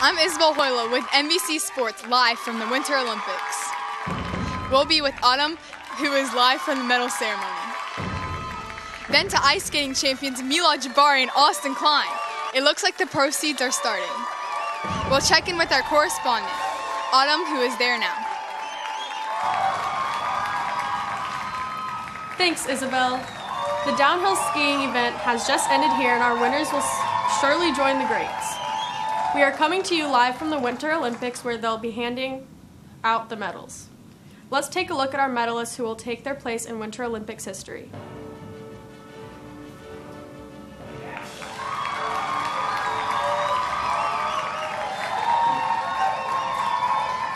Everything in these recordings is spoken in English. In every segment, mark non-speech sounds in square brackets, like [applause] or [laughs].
I'm Isabel Hoyla with NBC Sports live from the Winter Olympics. We'll be with Autumn, who is live from the medal ceremony. Then to ice skating champions Milad Jabari and Austin Klein. It looks like the proceeds are starting. We'll check in with our correspondent, Autumn, who is there now. Thanks, Isabel. The downhill skiing event has just ended here, and our winners will surely join the greats. We are coming to you live from the Winter Olympics, where they'll be handing out the medals. Let's take a look at our medalists who will take their place in Winter Olympics history.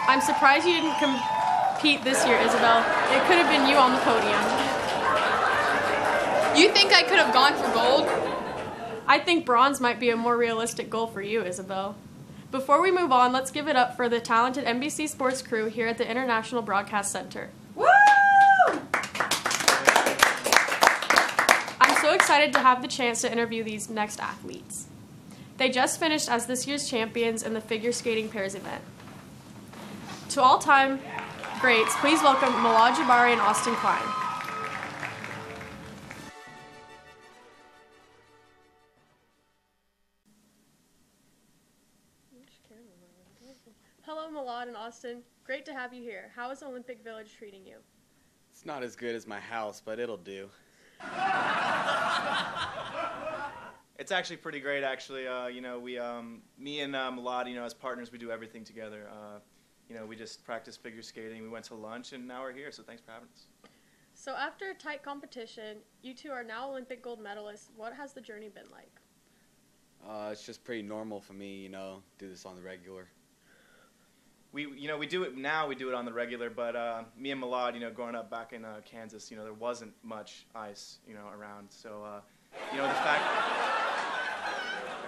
I'm surprised you didn't compete this year, Isabel. It could have been you on the podium. You think I could have gone for gold? I think bronze might be a more realistic goal for you, Isabel. Before we move on, let's give it up for the talented NBC Sports crew here at the International Broadcast Center. Woo! I'm so excited to have the chance to interview these next athletes. They just finished as this year's champions in the figure skating pairs event. To all time greats, please welcome Milad Jabari and Austin Klein. Hello, Milad and Austin. Great to have you here. How is Olympic Village treating you? It's not as good as my house, but it'll do. [laughs] It's actually pretty great, actually. Uh, you know, we, um, me and uh, Milad, you know, as partners, we do everything together. Uh, you know, we just practice figure skating. We went to lunch, and now we're here. So thanks for having us. So after a tight competition, you two are now Olympic gold medalists. What has the journey been like? Uh, it's just pretty normal for me, you know, do this on the regular. We, you know, we do it now. We do it on the regular, but uh, me and Milad, you know, growing up back in uh, Kansas, you know, there wasn't much ice, you know, around. So, uh, you know, the fact.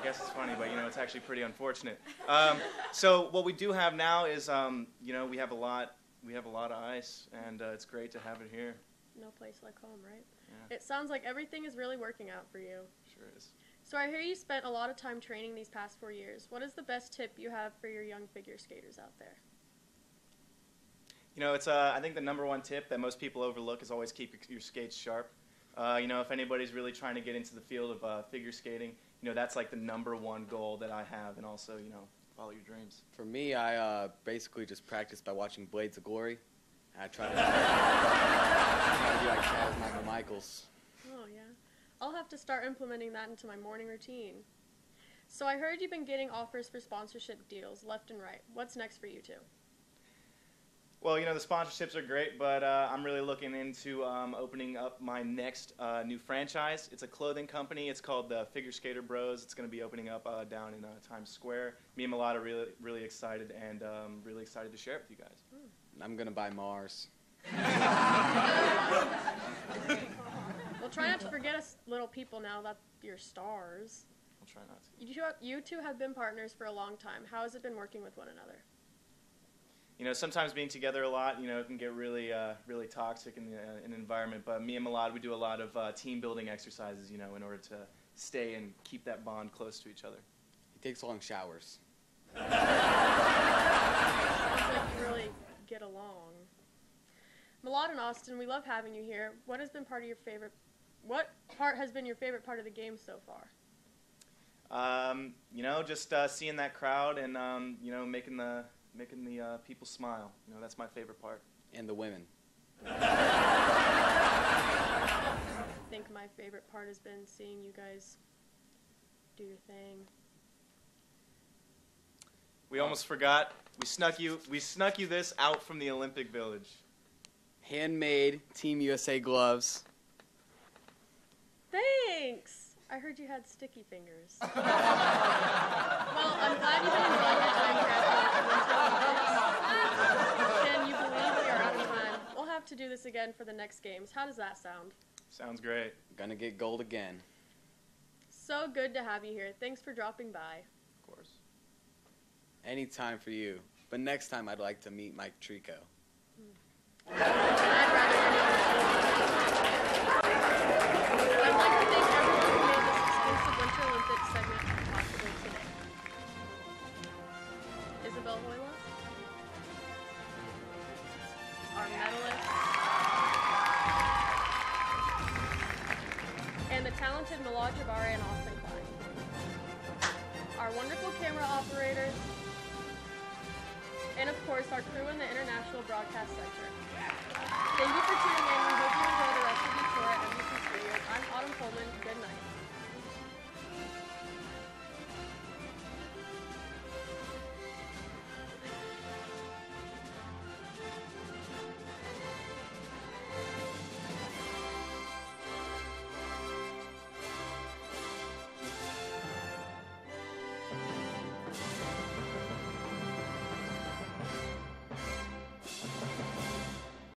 I guess it's funny, but you know, it's actually pretty unfortunate. Um, so what we do have now is, um, you know, we have a lot. We have a lot of ice, and uh, it's great to have it here. No place like home, right? Yeah. It sounds like everything is really working out for you. Sure is. So I hear you spent a lot of time training these past four years. What is the best tip you have for your young figure skaters out there? You know, it's uh, I think the number one tip that most people overlook is always keep your, your skates sharp. Uh, you know, if anybody's really trying to get into the field of uh, figure skating, you know, that's like the number one goal that I have, and also, you know, follow your dreams. For me, I uh, basically just practice by watching Blades of Glory. I try to, try to be like Chazz Michael Michaels. Oh, yeah. I'll have to start implementing that into my morning routine. So I heard you've been getting offers for sponsorship deals left and right. What's next for you two? Well, you know, the sponsorships are great, but uh, I'm really looking into um, opening up my next uh, new franchise. It's a clothing company. It's called the Figure Skater Bros. It's going to be opening up uh, down in uh, Times Square. Me and Milad are really, really excited and um, really excited to share it with you guys. I'm gonna buy Mars. [laughs] Well, try not to [laughs] forget us little people now that you're stars. I'll try not to. You two, you two have been partners for a long time. How has it been working with one another? You know, sometimes being together a lot, you know, it can get really, uh, really toxic in, the, uh, in an environment. But me and Milad, we do a lot of uh, team building exercises, you know, in order to stay and keep that bond close to each other. He takes long showers. Sounds like really get along. Milad and Austin, we love having you here. What has been part of your favorite? What part has been your favorite part of the game so far? Um, you know, just uh, seeing that crowd and um, you know making the making the uh, people smile. You know, that's my favorite part. And the women. I think my favorite part has been seeing you guys do your thing. We almost forgot. We snuck you. We snuck you this out from the Olympic Village. Handmade Team USA gloves. Thanks. I heard you had sticky fingers. [laughs] well, I'm glad you've been enjoying your time here at the Winter Olympics. Can you believe we are out of time? We'll have to do this again for the next games. How does that sound? Sounds great. Gonna get gold again. So good to have you here. Thanks for dropping by. Of course. Any time for you. But next time, I'd like to meet Mike Tirico. Hmm. I'd talented Milad Jabari and Austin Klein, our wonderful camera operators, and of course our crew in the international broadcast center. Thank you for tuning in. We hope you enjoy the rest of your tour at NBC Studios. I'm Autumn Coleman. Good night.